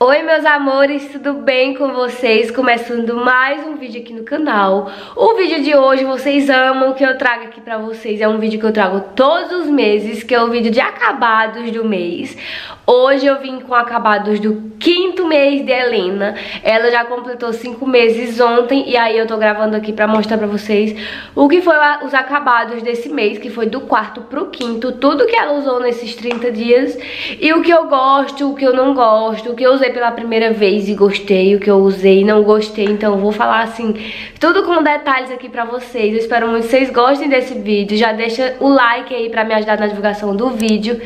Oi meus amores, tudo bem com vocês? Começando mais um vídeo aqui no canal. O vídeo de hoje vocês amam que eu trago aqui pra vocês. É um vídeo que eu trago todos os meses, que é o vídeo de acabados do mês Hoje eu vim com acabados do quinto mês de Helena Ela já completou cinco meses ontem E aí eu tô gravando aqui pra mostrar pra vocês O que foi os acabados desse mês Que foi do quarto pro quinto Tudo que ela usou nesses 30 dias E o que eu gosto, o que eu não gosto O que eu usei pela primeira vez e gostei, o que eu usei e não gostei, então vou falar assim, tudo com detalhes aqui pra vocês. Eu espero muito que vocês gostem desse vídeo, já deixa o like aí pra me ajudar na divulgação do vídeo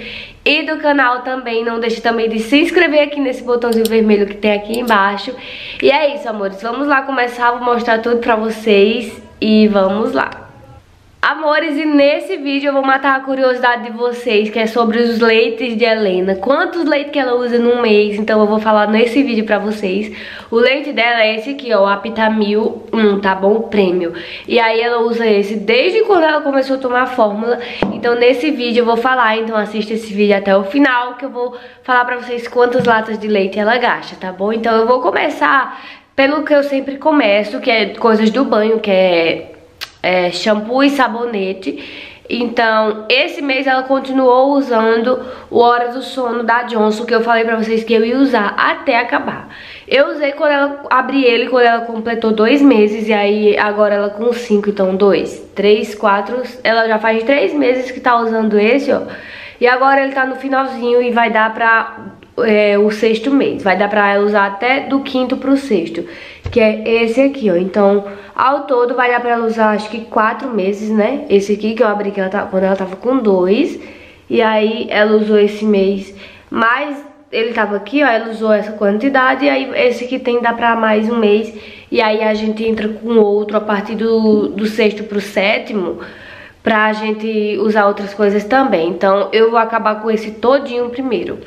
e do canal também. Não deixe também de se inscrever aqui nesse botãozinho vermelho que tem aqui embaixo. E é isso, amores. Vamos lá começar, vou mostrar tudo pra vocês e vamos lá. Amores, e nesse vídeo eu vou matar a curiosidade de vocês, que é sobre os leites de Helena. Quantos leites que ela usa num mês, então eu vou falar nesse vídeo pra vocês. O leite dela é esse aqui, ó, o Apitamil 1, tá bom? Prêmio. E aí ela usa esse desde quando ela começou a tomar a fórmula. Então nesse vídeo eu vou falar, então assista esse vídeo até o final, que eu vou falar pra vocês quantas latas de leite ela gasta, tá bom? Então eu vou começar pelo que eu sempre começo, que é coisas do banho, que é é, shampoo e sabonete. Então, esse mês ela continuou usando o Hora do Sono da Johnson, que eu falei pra vocês que eu ia usar até acabar. Eu usei quando ela abri ele, quando ela completou dois meses, e aí agora ela com cinco, então dois, três, quatro, ela já faz três meses que tá usando esse, ó. E agora ele tá no finalzinho e vai dar pra é, o sexto mês. Vai dar pra ela usar até do quinto pro sexto, que é esse aqui, ó. Então, ao todo vai dar pra ela usar acho que quatro meses, né? Esse aqui que eu abri que ela tá, quando ela tava com dois. E aí ela usou esse mês mais ele tava aqui, ó, ela usou essa quantidade, e aí esse que tem dá pra mais um mês, e aí a gente entra com outro a partir do, do sexto pro sétimo, pra gente usar outras coisas também. Então eu vou acabar com esse todinho primeiro.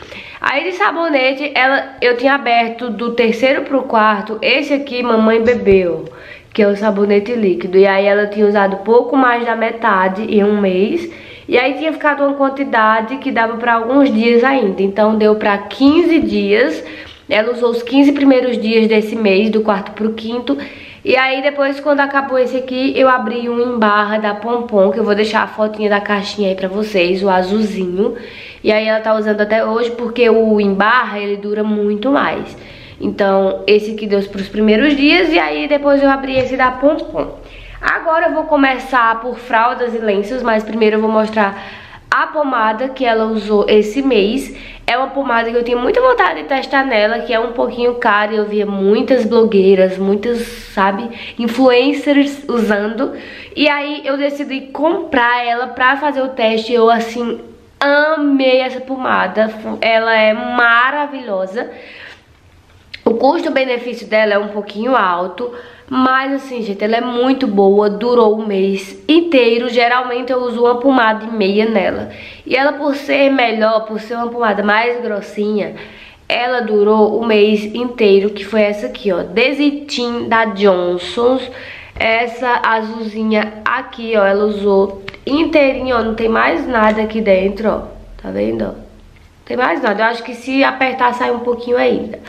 Aí de sabonete, ela, eu tinha aberto do terceiro pro quarto, esse aqui mamãe bebeu, que é o sabonete líquido. E aí ela tinha usado pouco mais da metade em um mês. E aí tinha ficado uma quantidade que dava pra alguns dias ainda. Então deu pra 15 dias. Ela usou os 15 primeiros dias desse mês, do quarto pro quinto. E aí depois quando acabou esse aqui, eu abri um em barra da Pompom, que eu vou deixar a fotinha da caixinha aí pra vocês, o azulzinho. E aí ela tá usando até hoje porque o em barra, ele dura muito mais. Então esse aqui deu pros primeiros dias e aí depois eu abri esse da Pompom. Agora eu vou começar por fraldas e lenços, mas primeiro eu vou mostrar a pomada que ela usou esse mês é uma pomada que eu tinha muita vontade de testar nela, que é um pouquinho cara e eu via muitas blogueiras, muitas, sabe, influencers usando. E aí eu decidi comprar ela pra fazer o teste eu, assim, amei essa pomada. Ela é maravilhosa. Custo-benefício dela é um pouquinho alto, mas assim, gente, ela é muito boa, durou o mês inteiro. Geralmente eu uso uma pomada e meia nela. E ela por ser melhor, por ser uma pomada mais grossinha, ela durou o mês inteiro, que foi essa aqui, ó. Desitin da Johnson's. Essa azulzinha aqui, ó, ela usou inteirinha, ó. Não tem mais nada aqui dentro, ó. Tá vendo, ó? Não tem mais nada. Eu acho que se apertar sai um pouquinho ainda.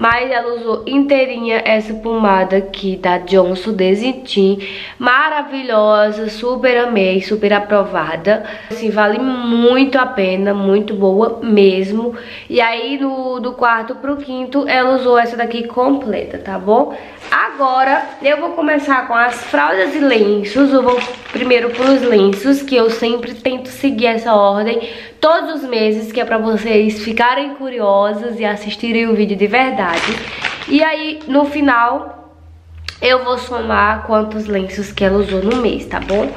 Mas ela usou inteirinha essa pomada aqui da Johnson Desintim. Maravilhosa, super amei, super aprovada. Assim, vale muito a pena, muito boa mesmo. E aí, no, do quarto pro quinto, ela usou essa daqui completa, tá bom? Agora, eu vou começar com as fraldas e lenços. Eu vou primeiro pros lenços, que eu sempre tento seguir essa ordem todos os meses, que é pra vocês ficarem curiosas e assistirem o vídeo de verdade. E aí, no final, eu vou somar quantos lenços que ela usou no mês, tá bom?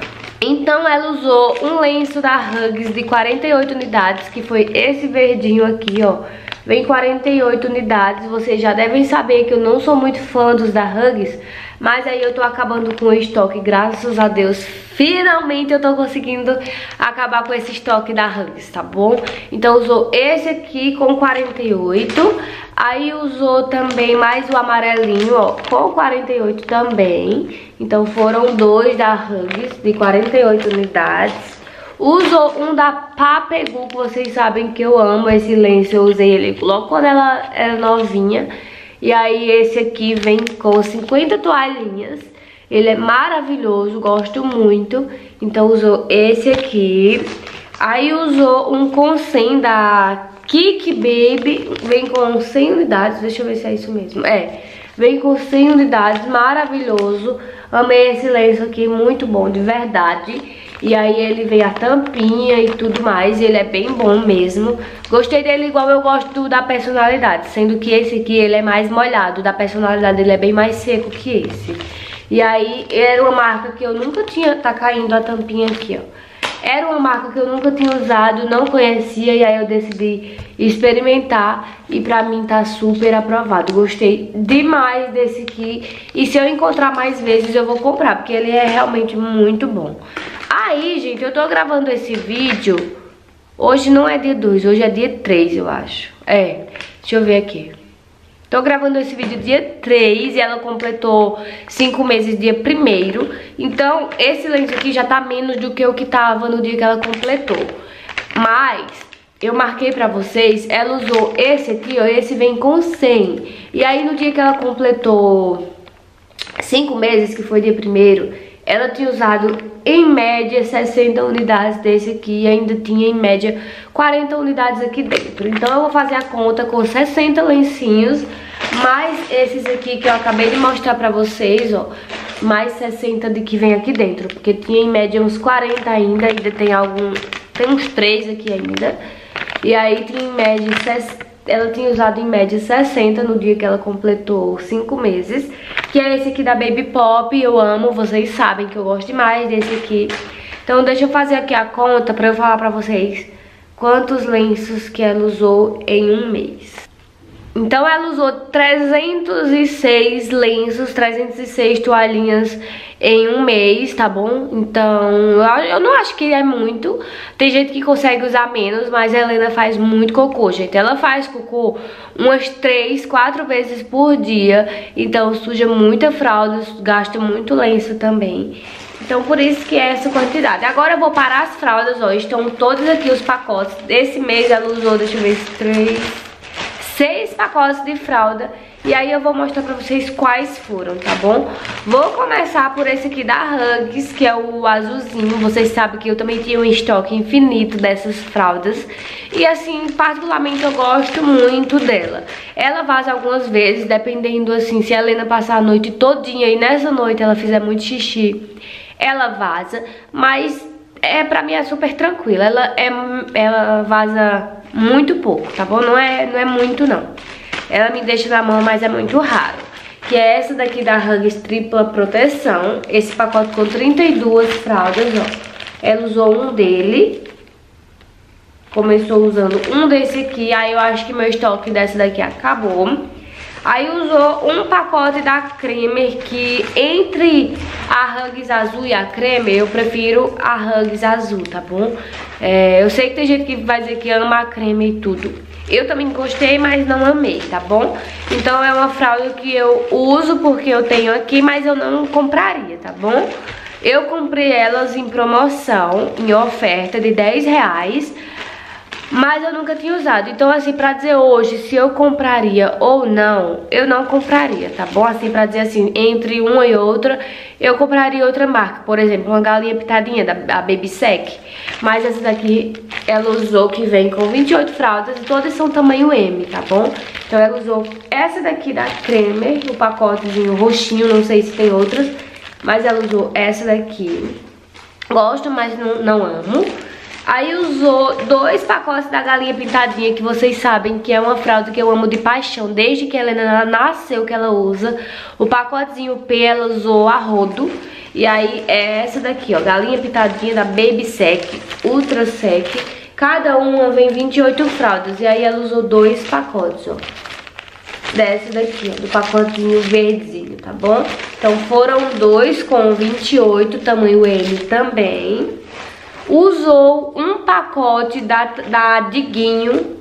Então ela usou um lenço da Hugs de 48 unidades, que foi esse verdinho aqui, ó. Vem 48 unidades, vocês já devem saber que eu não sou muito fã dos da Hugs, mas aí eu tô acabando com o estoque, graças a Deus. Finalmente eu tô conseguindo acabar com esse estoque da Hugs, tá bom? Então usou esse aqui com 48. Aí usou também mais o amarelinho, ó, com 48 também. Então foram dois da Hugs de 48 unidades. Usou um da Papegu, que vocês sabem que eu amo esse lenço. Eu usei ele logo quando ela era novinha. E aí esse aqui vem com 50 toalhinhas. Ele é maravilhoso, gosto muito. Então usou esse aqui. Aí usou um 100 da Kik Baby. Vem com 100 unidades, deixa eu ver se é isso mesmo. É, vem com 100 unidades, maravilhoso. Amei esse lenço aqui, muito bom, de verdade. E aí ele vem a tampinha e tudo mais, e ele é bem bom mesmo. Gostei dele igual eu gosto da personalidade, sendo que esse aqui ele é mais molhado, da personalidade ele é bem mais seco que esse. E aí era uma marca que eu nunca tinha, tá caindo a tampinha aqui, ó. Era uma marca que eu nunca tinha usado, não conhecia e aí eu decidi experimentar e pra mim tá super aprovado. Gostei demais desse aqui e se eu encontrar mais vezes eu vou comprar, porque ele é realmente muito bom. Aí, gente, eu tô gravando esse vídeo, hoje não é dia 2, hoje é dia 3, eu acho. É, deixa eu ver aqui. Tô gravando esse vídeo dia 3 e ela completou 5 meses dia 1 Então, esse lenço aqui já tá menos do que o que tava no dia que ela completou. Mas, eu marquei pra vocês, ela usou esse aqui, ó, esse vem com 100. E aí, no dia que ela completou 5 meses, que foi dia 1 ela tinha usado em média 60 unidades desse aqui e ainda tinha em média 40 unidades aqui dentro. Então eu vou fazer a conta com 60 lencinhos, mais esses aqui que eu acabei de mostrar pra vocês, ó, mais 60 de que vem aqui dentro, porque tinha em média uns 40 ainda, ainda tem algum, tem uns 3 aqui ainda. E aí tinha em média 60 ela tinha usado em média 60 no dia que ela completou 5 meses. Que é esse aqui da Baby Pop, eu amo, vocês sabem que eu gosto demais desse aqui. Então deixa eu fazer aqui a conta pra eu falar pra vocês quantos lenços que ela usou em um mês. Então ela usou 306 lenços, 306 toalhinhas em um mês, tá bom? Então eu não acho que é muito. Tem gente que consegue usar menos, mas a Helena faz muito cocô, gente. Ela faz cocô umas 3, 4 vezes por dia. Então suja muita fralda, gasta muito lenço também. Então por isso que é essa quantidade. Agora eu vou parar as fraldas, ó. Estão todos aqui os pacotes. Esse mês ela usou, deixa eu ver, 3 seis pacotes de fralda e aí eu vou mostrar pra vocês quais foram, tá bom? Vou começar por esse aqui da Hugs, que é o azulzinho. Vocês sabem que eu também tinha um estoque infinito dessas fraldas. E assim, particularmente eu gosto muito dela. Ela vaza algumas vezes, dependendo assim, se a Helena passar a noite todinha e nessa noite ela fizer muito xixi, ela vaza. Mas é, pra mim é super tranquila. Ela, é, ela vaza muito pouco, tá bom? Não é, não é muito, não. Ela me deixa na mão, mas é muito raro. Que é essa daqui da Hugs Tripla Proteção. Esse pacote com 32 fraldas, ó. Ela usou um dele. Começou usando um desse aqui. Aí eu acho que meu estoque dessa daqui acabou. Aí usou um pacote da Cremer, que entre a Hugs azul e a Cremer, eu prefiro a Hugs azul, tá bom? É, eu sei que tem gente que vai dizer que ama a Cremer e tudo. Eu também gostei, mas não amei, tá bom? Então é uma fralda que eu uso porque eu tenho aqui, mas eu não compraria, tá bom? Eu comprei elas em promoção, em oferta de 10 reais mas eu nunca tinha usado. Então, assim, pra dizer hoje se eu compraria ou não, eu não compraria, tá bom? Assim, pra dizer assim, entre uma e outra, eu compraria outra marca. Por exemplo, uma galinha pitadinha da, Baby Sec. Mas essa daqui, ela usou que vem com 28 fraldas e todas são tamanho M, tá bom? Então, ela usou essa daqui da Cremer, o pacotezinho roxinho, não sei se tem outras. Mas ela usou essa daqui. Gosto, mas não, não amo. Aí usou dois pacotes da galinha pintadinha, que vocês sabem que é uma fralda que eu amo de paixão. Desde que a Helena nasceu que ela usa. O pacotezinho P ela usou a rodo. E aí é essa daqui, ó, galinha pintadinha da Baby Sec, Ultra Sec. Cada uma vem 28 fraldas. E aí ela usou dois pacotes, ó. Dessa daqui, ó, do pacotinho verdezinho, tá bom? Então foram dois com 28, tamanho M também usou um pacote da, da Diguinho,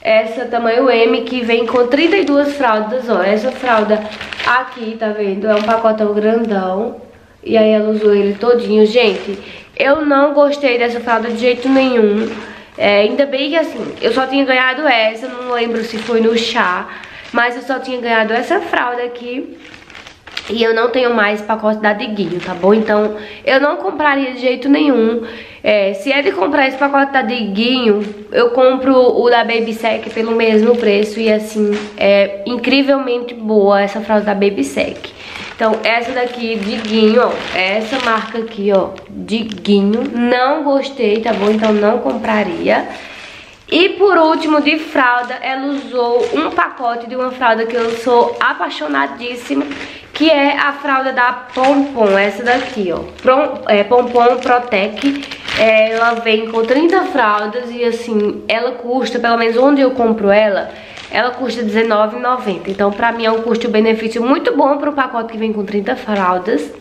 essa tamanho M, que vem com 32 fraldas, ó, essa fralda aqui, tá vendo? É um pacotão grandão, e aí ela usou ele todinho, gente... eu não gostei dessa fralda de jeito nenhum. É, ainda bem que assim, eu só tinha ganhado essa, não lembro se foi no chá, mas eu só tinha ganhado essa fralda aqui. E eu não tenho mais pacote da Diguinho, tá bom? Então, eu não compraria de jeito nenhum. É, se é de comprar esse pacote da Diguinho, eu compro o da Baby Sec pelo mesmo preço. E assim, é incrivelmente boa essa fralda da Baby Sec. Então, essa daqui, Diguinho, ó, essa marca aqui, ó, Diguinho, não gostei, tá bom? Então, não compraria. E por último, de fralda, ela usou um pacote de uma fralda que eu sou apaixonadíssima, que é a fralda da Pompom, essa daqui, ó. é, Pompom Protec. É, ela vem com 30 fraldas e assim, ela custa, pelo menos onde eu compro ela, ela custa R$19,90. Então pra mim é um custo-benefício muito bom para um pacote que vem com 30 fraldas.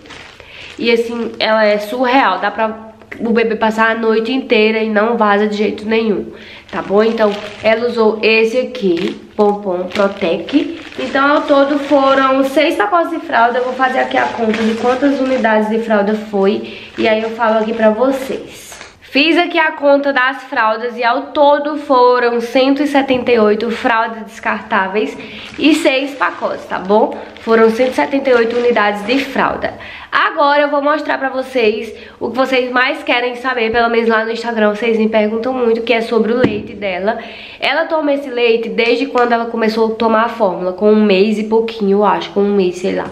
E assim, ela é surreal, dá pra o bebê passar a noite inteira e não vaza de jeito nenhum, tá bom? Então, ela usou esse aqui, Pompom Protec. Então, ao todo foram seis pacotes de fralda. Eu vou fazer aqui a conta de quantas unidades de fralda foi e aí eu falo aqui pra vocês. Fiz aqui a conta das fraldas e ao todo foram 178 fraldas descartáveis e 6 pacotes, tá bom? Foram 178 unidades de fralda. Agora eu vou mostrar pra vocês o que vocês mais querem saber, pelo menos lá no Instagram vocês me perguntam muito, que é sobre o leite dela. Ela toma esse leite desde quando ela começou a tomar a fórmula, com um mês e pouquinho, eu acho, com um mês, sei lá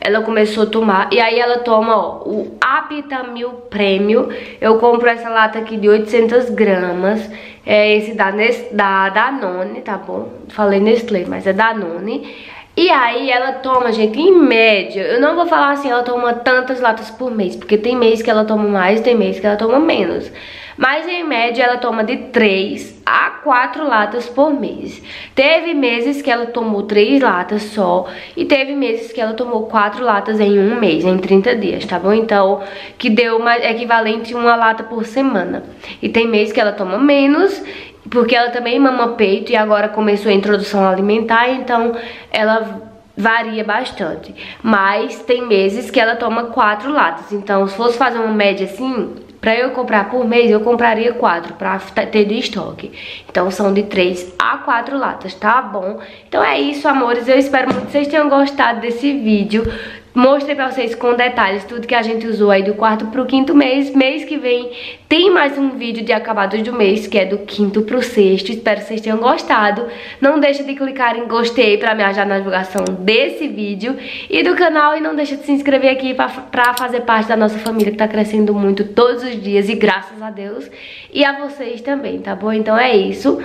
ela começou a tomar. E aí ela toma, ó, o Apitamil Prêmio. Eu compro essa lata aqui de 800 gramas. É esse da, da Danone, tá bom? Falei Nestlé, mas é Danone. E aí ela toma, gente, em média, eu não vou falar assim, ela toma tantas latas por mês, porque tem mês que ela toma mais, tem mês que ela toma menos. Mas em média ela toma de 3 a 4 latas por mês. Teve meses que ela tomou 3 latas só e teve meses que ela tomou 4 latas em um mês, em 30 dias, tá bom? Então, que deu uma equivalente a uma lata por semana. E tem meses que ela toma menos porque ela também mama peito e agora começou a introdução alimentar, então ela varia bastante. Mas tem meses que ela toma quatro latas. Então, se fosse fazer uma média assim, Pra eu comprar por mês, eu compraria quatro pra ter de estoque. Então são de três a quatro latas, tá bom? Então é isso, amores. Eu espero muito que vocês tenham gostado desse vídeo. Mostrei pra vocês com detalhes tudo que a gente usou aí do quarto pro quinto mês. Mês que vem tem mais um vídeo de acabados do mês, que é do quinto pro sexto. Espero que vocês tenham gostado. Não deixa de clicar em gostei pra me ajudar na divulgação desse vídeo e do canal. E não deixa de se inscrever aqui pra, pra fazer parte da nossa família, que tá crescendo muito todos os dias. E graças a Deus. E a vocês também, tá bom? Então é isso.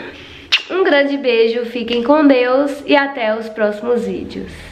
Um grande beijo, fiquem com Deus e até os próximos vídeos.